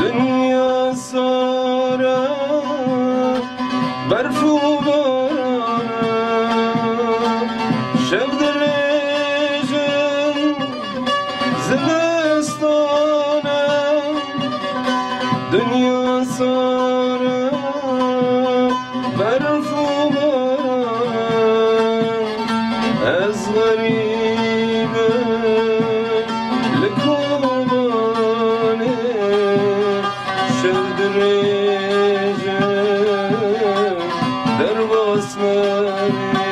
Dünya sara Berfu bara Şevdelejim Dünya sara Berfu bara Ez garibim Derbasmenim Ez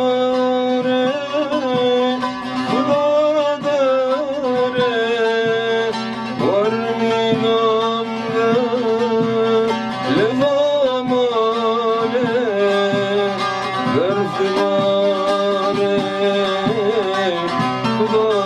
Verfivane Hudadare